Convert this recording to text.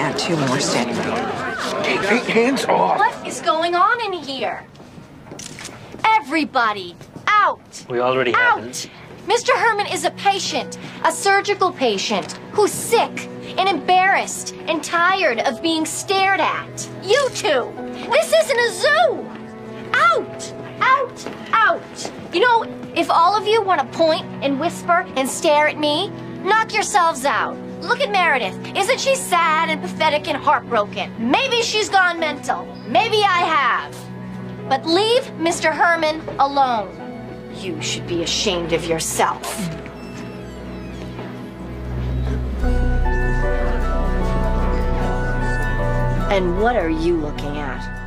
We add two more standing room. Hey, hey, hands off. What is going on in here? Everybody, out! We already have him. Out! Mr. Herman is a patient, a surgical patient, who's sick and embarrassed and tired of being stared at. You two! This isn't a zoo! Out! Out! Out! You know, if all of you want to point and whisper and stare at me, knock yourselves out. Look at Meredith. Isn't she sad and pathetic and heartbroken? Maybe she's gone mental. Maybe I have. But leave Mr. Herman alone. You should be ashamed of yourself. And what are you looking at?